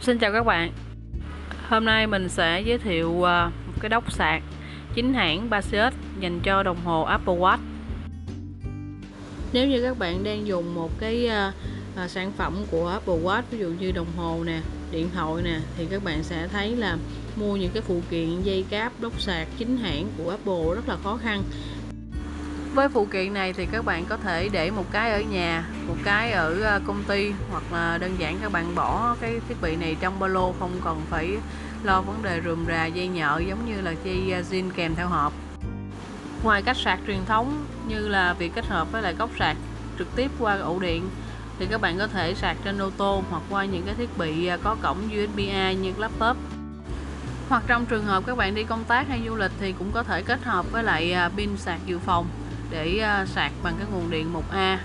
Xin chào các bạn. Hôm nay mình sẽ giới thiệu ờ, một cái đốc sạc chính hãng Baseus dành cho đồng hồ Apple Watch. Nếu như các bạn đang dùng một cái ờ, ờ, sản phẩm của Apple Watch ví dụ như đồng hồ nè, điện thoại nè thì các bạn sẽ thấy là mua những cái phụ kiện dây cáp đốc sạc chính hãng của Apple rất là khó khăn với phụ kiện này thì các bạn có thể để một cái ở nhà, một cái ở ờ, công ty hoặc là đơn giản các bạn bỏ cái thiết bị này trong ba lô, không cần phải lo vấn đề rườm rà, dây nhợ giống như là dây ờ, zin kèm theo hộp. Ngoài cách sạc truyền thống như là việc kết hợp với lại góc sạc trực tiếp qua ổ điện, thì các bạn có thể sạc trên ô tô hoặc qua những cái thiết bị ờ, có cổng USB-A như laptop. Hoặc trong trường hợp các bạn đi công tác hay du lịch thì cũng có thể kết hợp với lại pin sạc dự phòng để à, sạc bằng cái nguồn điện 1A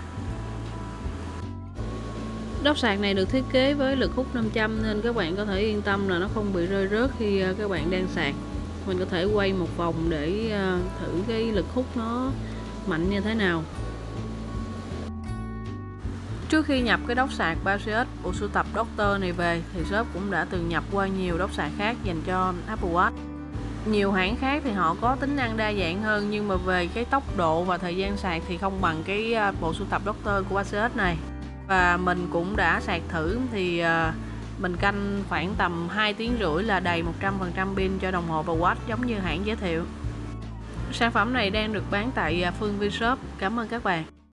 Đốc sạc này được thiết kế với lực hút 500 nên các bạn có thể yên tâm là nó không bị rơi rớt khi à, các bạn đang sạc. Mình có thể quay một vòng để à, thử cái lực hút nó mạnh như thế nào. Trước khi nhập cái đốc sạc Baseus bộ sưu tập Doctor này về, thì shop cũng đã từng nhập qua nhiều đốc sạc khác dành cho Apple Watch nhiều hãng khác thì họ có tính năng đa dạng hơn, nhưng mà về cái tốc độ và thời gian sạc thì không bằng cái à, bộ sưu tập Doctor của ACS này. Và mình cũng đã sạc thử thì à, mình canh khoảng tầm 2 tiếng rưỡi là đầy 100% pin cho đồng hồ và watch giống như hãng giới thiệu. Sản phẩm này đang được bán tại à, Phương Vi Shop cảm ơn các bạn.